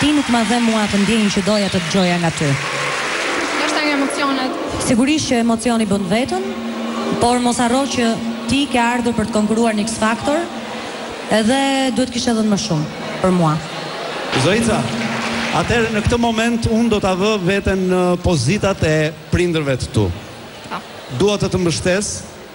Ti nuk ma dhe mua atë ndjenjë që doja të dëgjoja nga ty. Ndoshta nga emocionet. Sigurisht që emocioni bën të vetën, por mos harro që ti ke ardhur për të konkuruar në X-Factor, edhe duhet të kishe dhënë më shumë për mua. Zoica, atëherë në këtë moment unë do ta vë veten në pozitat e prindërve të tu. Po. Dua të të mbështes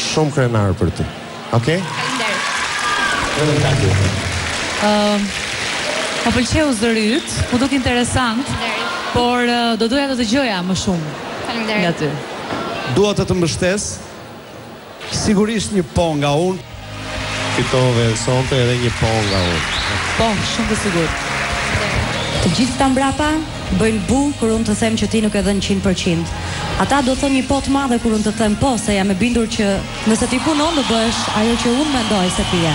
Shumë krenar për ty. Okej? Faleminderit. Ëm Më pëlqeu zëri yt, m'u duk interesant, por do doja të dëgjoja më shumë nga ty. Faleminderit. Dua të të mbështes. Sigurisht një po nga unë. Fitove sonte edhe një po nga unë. Po, shumë të sigurt. Të gjithë këta mbrapa? bëjnë bu kur unë të them që ti nuk ke dhënë qind për qind. Ata do thonë një po të madhe kur unë të them po, se jam e bindur që nëse ti punon do bëhesh ajo që unë mendoj se ti je.